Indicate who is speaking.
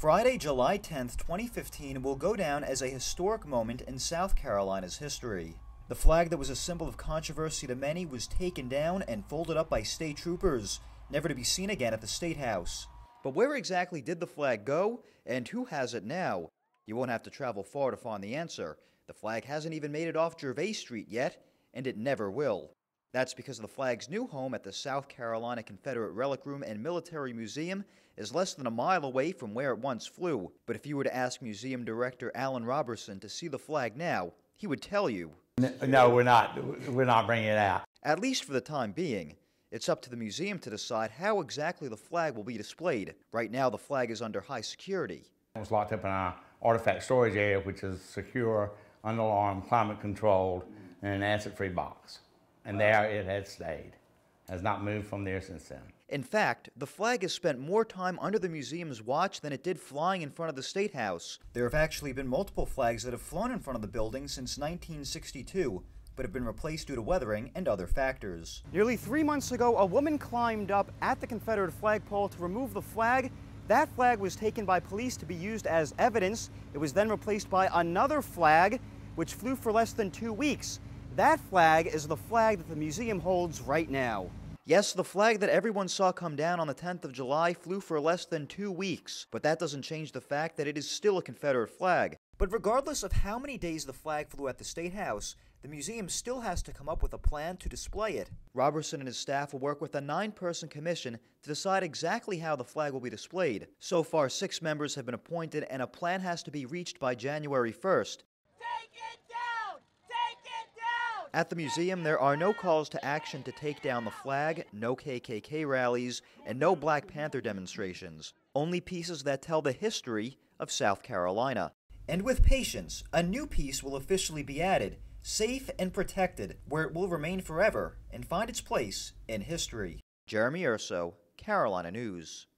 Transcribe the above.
Speaker 1: Friday, July 10th, 2015 will go down as a historic moment in South Carolina's history. The flag that was a symbol of controversy to many was taken down and folded up by state troopers, never to be seen again at the State House. But where exactly did the flag go, and who has it now? You won't have to travel far to find the answer. The flag hasn't even made it off Gervais Street yet, and it never will. That's because the flag's new home at the South Carolina Confederate Relic Room and Military Museum is less than a mile away from where it once flew. But if you were to ask museum director Allen Roberson to see the flag now, he would tell you.
Speaker 2: No, we're not. We're not bringing it out.
Speaker 1: At least for the time being. It's up to the museum to decide how exactly the flag will be displayed. Right now, the flag is under high security.
Speaker 2: It was locked up in our artifact storage area, which is secure, under alarm, climate controlled, and an acid free box and there it has stayed. Has not moved from there since then.
Speaker 1: In fact, the flag has spent more time under the museum's watch than it did flying in front of the State House. There have actually been multiple flags that have flown in front of the building since 1962, but have been replaced due to weathering and other factors. Nearly three months ago, a woman climbed up at the Confederate flagpole to remove the flag. That flag was taken by police to be used as evidence. It was then replaced by another flag, which flew for less than two weeks. That flag is the flag that the museum holds right now. Yes, the flag that everyone saw come down on the 10th of July flew for less than two weeks, but that doesn't change the fact that it is still a Confederate flag. But regardless of how many days the flag flew at the State House, the museum still has to come up with a plan to display it. Roberson and his staff will work with a nine person commission to decide exactly how the flag will be displayed. So far, six members have been appointed, and a plan has to be reached by January 1st. At the museum, there are no calls to action to take down the flag, no KKK rallies, and no Black Panther demonstrations. Only pieces that tell the history of South Carolina. And with patience, a new piece will officially be added, safe and protected, where it will remain forever and find its place in history. Jeremy Urso, Carolina News.